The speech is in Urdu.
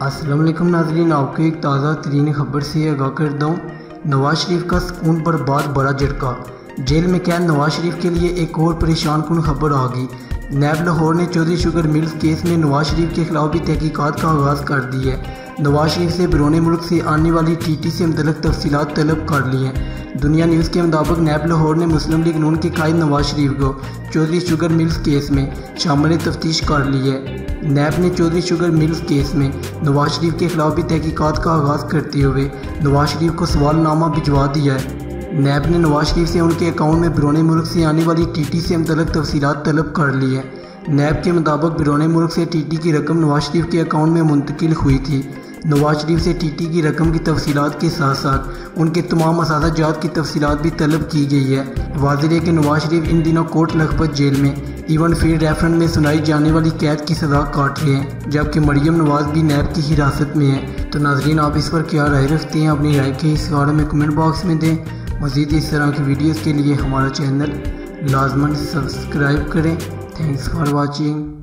السلام علیکم ناظرین، آپ کو ایک تازہ ترین خبر سے آگاہ کرتا ہوں۔ نواز شریف کا سکون پر بات بڑا جھٹکا۔ جیل میں قید نواز شریف کے لیے ایک اور پریشان کن خبر آ گئی؟ نیب لاہور نے چودھری شوگر ملز کیس میں نواز شریف کے خلاف بھی تحقیقات کا آغاز کر دی ہے۔ نواز شریف سے بیرون ملک سے آنے والی ٹی ٹی سے متعلق تفصیلات طلب کر لی ہیں۔ دنیا نیوز کے مطابق نیب لاہور نے مسلم لیگ نون کے قائد نواز شریف کو چودھری شوگر ملز کیس میں شامل تفتیش کر لی ہے۔ نیب نے چودھری شوگر ملز کیس میں نواز شریف کے خلاف بھی تحقیقات کا آغاز کرتے ہوئے نواز شریف کو سوال نامہ بھجوا دیا ہے۔ نیب نے نواز شریف سے ان کے اکاؤنٹ میں بیرون ملک سے آنے والی ٹی ٹی سے متعلق تفصیلات طلب کر لی ہے۔ نیب کے مطابق بیرون ملک سے ٹی ٹی کی رقم نواز شریف کے اکاؤنٹ میں منتقل ہوئی تھی۔ نواز شریف سے ٹی ٹی کی رقم کی تفصیلات کے ساتھ ساتھ ان کے تمام اساتذہ جات کی تفصیلات بھی طلب کی گئی ہے۔ واضح ہے کہ نواز شریف ان دنوں کوٹ لکھپت جیل میں، ایون فیلڈ ریفرن میں سنائی جانے والی قید کی سزا کاٹ رہے ہیں، جبکہ مریم نواز بھی نیب کی حراست میں ہے تو ناظرین، آپ اس پر کیا رائے رکھتے ہیں؟ اپنی رائے کے اس بارے میں کمنٹ باکس میں دیں۔ مزید اس طرح کی ویڈیوز کے لیے ہمارا چینل لازمن سبسکرائب کریں۔ Thanks for watching